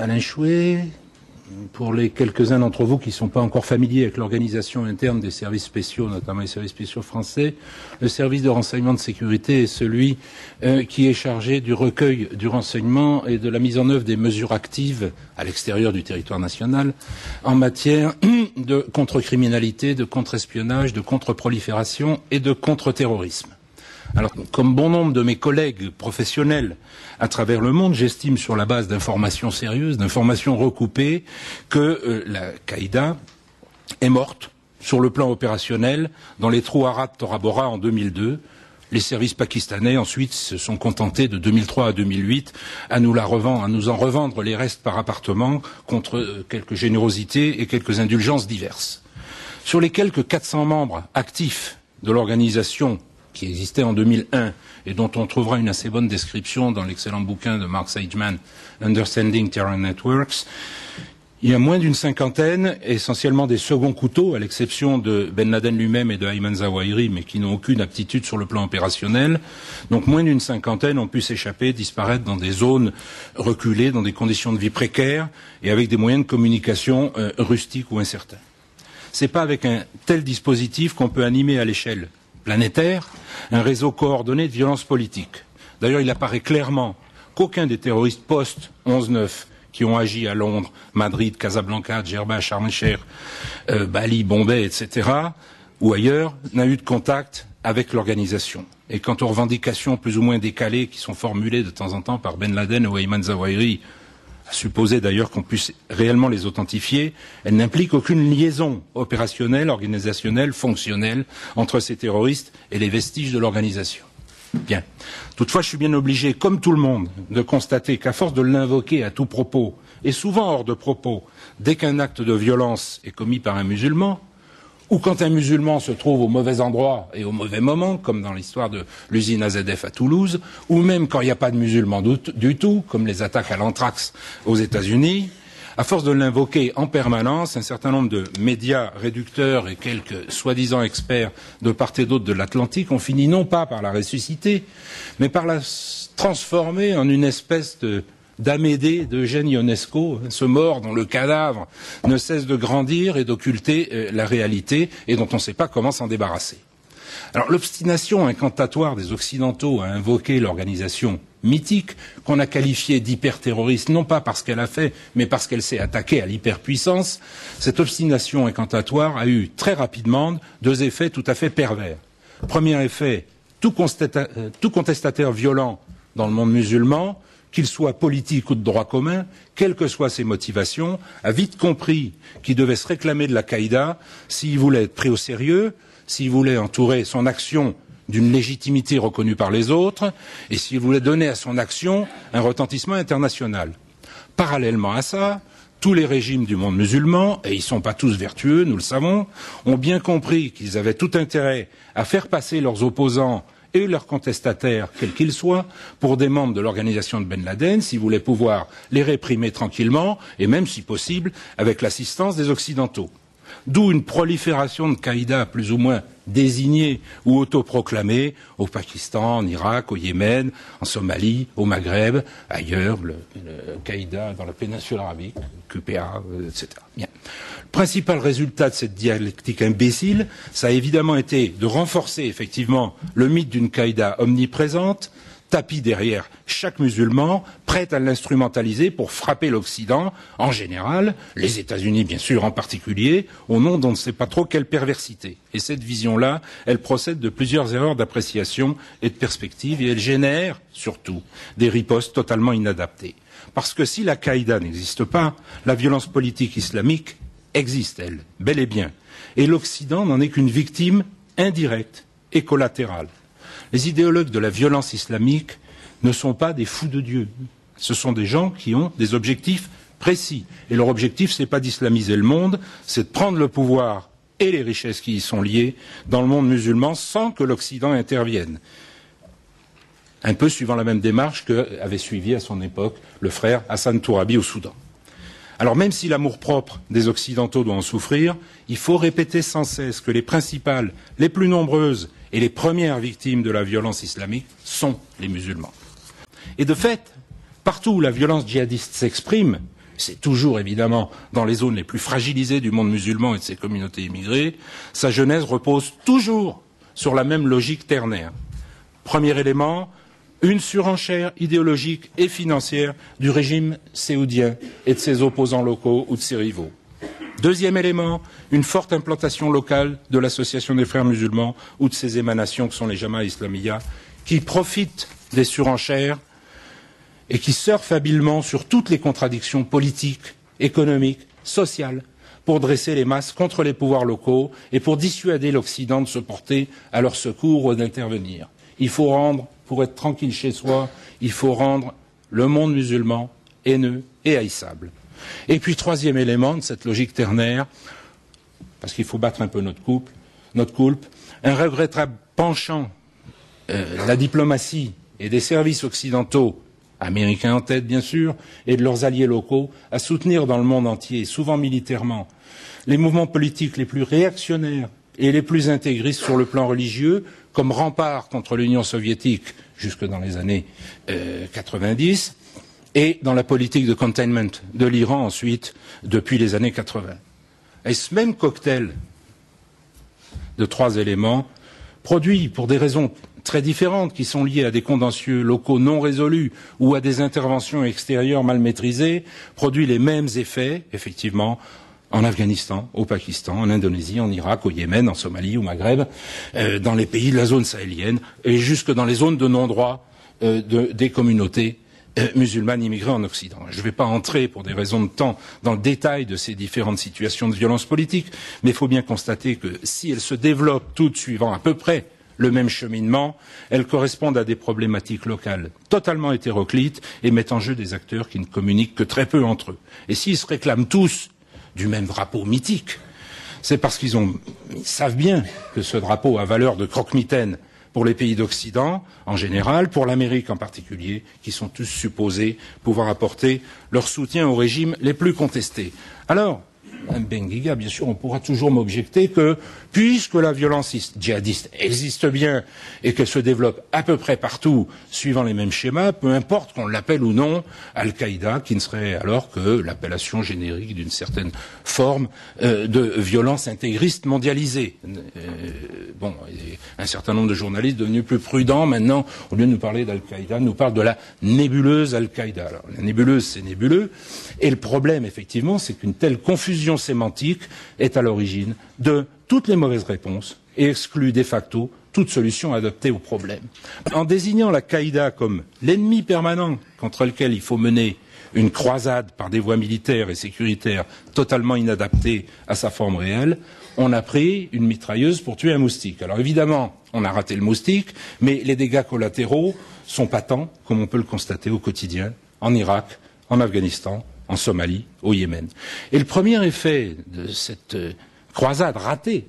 Alain Chouet, pour les quelques-uns d'entre vous qui ne sont pas encore familiers avec l'organisation interne des services spéciaux, notamment les services spéciaux français, le service de renseignement de sécurité est celui euh, qui est chargé du recueil du renseignement et de la mise en œuvre des mesures actives à l'extérieur du territoire national en matière de contre-criminalité, de contre-espionnage, de contre-prolifération et de contre-terrorisme. Alors, comme bon nombre de mes collègues professionnels à travers le monde, j'estime sur la base d'informations sérieuses, d'informations recoupées, que euh, la Qaïda est morte sur le plan opérationnel dans les trous arabes Tora Bora en 2002. Les services pakistanais ensuite se sont contentés de 2003 à 2008 à nous, la revendre, à nous en revendre les restes par appartement contre euh, quelques générosités et quelques indulgences diverses. Sur les quelques 400 membres actifs de l'organisation qui existait en 2001 et dont on trouvera une assez bonne description dans l'excellent bouquin de Mark Sageman, Understanding Terror Networks. Il y a moins d'une cinquantaine, essentiellement des seconds couteaux, à l'exception de Ben Laden lui-même et de Ayman Zawahiri, mais qui n'ont aucune aptitude sur le plan opérationnel. Donc moins d'une cinquantaine ont pu s'échapper, disparaître dans des zones reculées, dans des conditions de vie précaires et avec des moyens de communication euh, rustiques ou incertains. C'est pas avec un tel dispositif qu'on peut animer à l'échelle planétaire un réseau coordonné de violence politique. D'ailleurs, il apparaît clairement qu'aucun des terroristes post-11-9 qui ont agi à Londres, Madrid, Casablanca, Djerba, Sharm euh, Bali, Bombay, etc., ou ailleurs, n'a eu de contact avec l'organisation. Et quant aux revendications plus ou moins décalées qui sont formulées de temps en temps par Ben Laden ou Ayman Zawahiri à supposer d'ailleurs qu'on puisse réellement les authentifier, elle n'implique aucune liaison opérationnelle, organisationnelle, fonctionnelle entre ces terroristes et les vestiges de l'organisation. Bien. Toutefois, je suis bien obligé, comme tout le monde, de constater qu'à force de l'invoquer à tout propos, et souvent hors de propos, dès qu'un acte de violence est commis par un musulman, ou quand un musulman se trouve au mauvais endroit et au mauvais moment, comme dans l'histoire de l'usine AZF à Toulouse, ou même quand il n'y a pas de musulmans du, tout, comme les attaques à l'anthrax aux États-Unis, à force de l'invoquer en permanence, un certain nombre de médias réducteurs et quelques soi-disant experts de part et d'autre de l'Atlantique ont fini non pas par la ressusciter, mais par la transformer en une espèce de d'Amédée d'Eugène Ionesco, ce mort dont le cadavre ne cesse de grandir et d'occulter euh, la réalité et dont on ne sait pas comment s'en débarrasser. Alors l'obstination incantatoire des Occidentaux à invoquer l'organisation mythique qu'on a qualifiée d'hyperterroriste, non pas parce qu'elle a fait, mais parce qu'elle s'est attaquée à l'hyperpuissance, cette obstination incantatoire a eu très rapidement deux effets tout à fait pervers. Premier effet, tout, euh, tout contestataire violent dans le monde musulman qu'il soit politique ou de droit commun, quelles que soient ses motivations, a vite compris qu'il devait se réclamer de la Qaïda s'il voulait être pris au sérieux, s'il voulait entourer son action d'une légitimité reconnue par les autres, et s'il voulait donner à son action un retentissement international. Parallèlement à ça, tous les régimes du monde musulman, et ils ne sont pas tous vertueux, nous le savons, ont bien compris qu'ils avaient tout intérêt à faire passer leurs opposants et leurs contestataires, quels qu'ils soient, pour des membres de l'organisation de Ben Laden, s'ils voulaient pouvoir les réprimer tranquillement, et même, si possible, avec l'assistance des Occidentaux. D'où une prolifération de Qaïda plus ou moins désignés ou autoproclamés au Pakistan, en Irak, au Yémen, en Somalie, au Maghreb, ailleurs, le, Qaïda dans la péninsule arabique, QPA, euh, etc. Le principal résultat de cette dialectique imbécile, ça a évidemment été de renforcer effectivement le mythe d'une Qaïda omniprésente, tapis derrière chaque musulman, prêt à l'instrumentaliser pour frapper l'Occident en général, les États-Unis bien sûr en particulier, au nom d'on ne sait pas trop quelle perversité. Et cette vision-là, elle procède de plusieurs erreurs d'appréciation et de perspective, et elle génère surtout des ripostes totalement inadaptées. Parce que si la Qaïda n'existe pas, la violence politique islamique existe, elle, bel et bien. Et l'Occident n'en est qu'une victime indirecte et collatérale. Les idéologues de la violence islamique ne sont pas des fous de Dieu. Ce sont des gens qui ont des objectifs précis. Et leur objectif, ce n'est pas d'islamiser le monde, c'est de prendre le pouvoir et les richesses qui y sont liées dans le monde musulman sans que l'Occident intervienne. Un peu suivant la même démarche qu'avait suivi à son époque le frère Hassan Tourabi au Soudan. Alors même si l'amour-propre des Occidentaux doit en souffrir, il faut répéter sans cesse que les principales, les plus nombreuses et les premières victimes de la violence islamique sont les musulmans. Et de fait, partout où la violence djihadiste s'exprime, c'est toujours évidemment dans les zones les plus fragilisées du monde musulman et de ses communautés immigrées, sa genèse repose toujours sur la même logique ternaire. Premier élément, une surenchère idéologique et financière du régime séoudien et de ses opposants locaux ou de ses rivaux. Deuxième élément, une forte implantation locale de l'association des frères musulmans ou de ses émanations que sont les Jama'a Islamiyah, qui profitent des surenchères et qui surfent habilement sur toutes les contradictions politiques, économiques, sociales, pour dresser les masses contre les pouvoirs locaux et pour dissuader l'Occident de se porter à leur secours ou d'intervenir. Il faut rendre, pour être tranquille chez soi, il faut rendre le monde musulman haineux et haïssable. Et puis, troisième élément de cette logique ternaire, parce qu'il faut battre un peu notre couple, un regrettable penchant euh, de la diplomatie et des services occidentaux américains en tête bien sûr, et de leurs alliés locaux, à soutenir dans le monde entier, souvent militairement, les mouvements politiques les plus réactionnaires et les plus intégristes sur le plan religieux, comme rempart contre l'Union soviétique jusque dans les années euh, 90, et dans la politique de containment de l'Iran ensuite depuis les années 80. Et ce même cocktail de trois éléments produit pour des raisons très différentes qui sont liées à des contentieux locaux non résolus ou à des interventions extérieures mal maîtrisées, produit les mêmes effets, effectivement, en Afghanistan, au Pakistan, en Indonésie, en Irak, au Yémen, en Somalie, au Maghreb, euh, dans les pays de la zone sahélienne et jusque dans les zones de non-droit euh, de, des communautés musulmanes immigrées en Occident. Je ne vais pas entrer, pour des raisons de temps, dans le détail de ces différentes situations de violence politique, mais il faut bien constater que si elles se développent toutes suivant à peu près le même cheminement, elles correspondent à des problématiques locales totalement hétéroclites et mettent en jeu des acteurs qui ne communiquent que très peu entre eux. Et s'ils se réclament tous du même drapeau mythique, c'est parce qu'ils savent bien que ce drapeau a valeur de croque-mitaine pour les pays d'Occident en général, pour l'Amérique en particulier, qui sont tous supposés pouvoir apporter leur soutien aux régimes les plus contestés. Alors, Benguiga, bien sûr, on pourra toujours m'objecter que, puisque la violence djihadiste existe bien et qu'elle se développe à peu près partout suivant les mêmes schémas, peu importe qu'on l'appelle ou non Al-Qaïda, qui ne serait alors que l'appellation générique d'une certaine forme euh, de violence intégriste mondialisée. Euh, bon, un certain nombre de journalistes devenus plus prudents maintenant, au lieu de nous parler d'Al-Qaïda, nous parlent de la nébuleuse Al-Qaïda. Alors, la nébuleuse, c'est nébuleux, et le problème, effectivement, c'est qu'une telle confusion sémantique est à l'origine de toutes les mauvaises réponses et exclut de facto toute solution adaptée au problème. En désignant la Qaïda comme l'ennemi permanent contre lequel il faut mener une croisade par des voies militaires et sécuritaires totalement inadaptées à sa forme réelle, on a pris une mitrailleuse pour tuer un moustique. Alors évidemment, on a raté le moustique, mais les dégâts collatéraux sont patents, comme on peut le constater au quotidien, en Irak, en Afghanistan, en Somalie, au Yémen. Et le premier effet de cette euh, croisade ratée,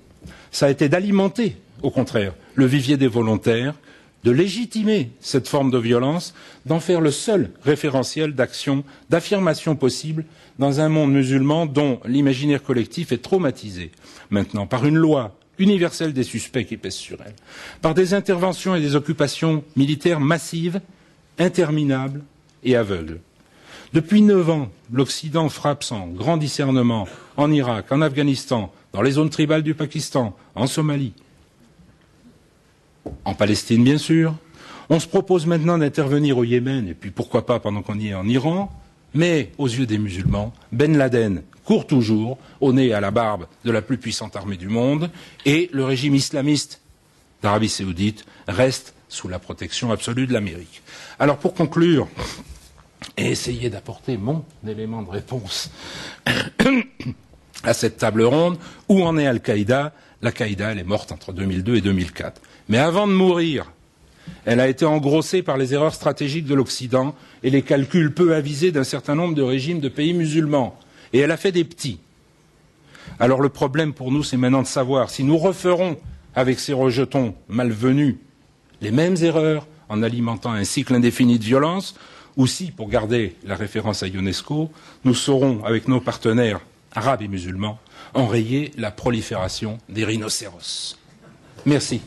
ça a été d'alimenter, au contraire, le vivier des volontaires, de légitimer cette forme de violence, d'en faire le seul référentiel d'action, d'affirmation possible dans un monde musulman dont l'imaginaire collectif est traumatisé maintenant par une loi universelle des suspects qui pèse sur elle, par des interventions et des occupations militaires massives, interminables et aveugles. Depuis neuf ans, l'Occident frappe sans grand discernement en Irak, en Afghanistan, dans les zones tribales du Pakistan, en Somalie, en Palestine bien sûr. On se propose maintenant d'intervenir au Yémen, et puis pourquoi pas pendant qu'on y est en Iran, mais aux yeux des musulmans, Ben Laden court toujours au nez et à la barbe de la plus puissante armée du monde, et le régime islamiste d'Arabie saoudite reste sous la protection absolue de l'Amérique. Alors pour conclure, et essayer d'apporter mon élément de réponse à cette table ronde. Où en est Al-Qaïda? Al-Qaïda, elle est morte entre 2002 et 2004. Mais avant de mourir, elle a été engrossée par les erreurs stratégiques de l'Occident et les calculs peu avisés d'un certain nombre de régimes de pays musulmans. Et elle a fait des petits. Alors le problème pour nous, c'est maintenant de savoir si nous referons avec ces rejetons malvenus les mêmes erreurs en alimentant un cycle indéfini de violence aussi, pour garder la référence à UNESCO, nous saurons, avec nos partenaires arabes et musulmans, enrayer la prolifération des rhinocéros. Merci.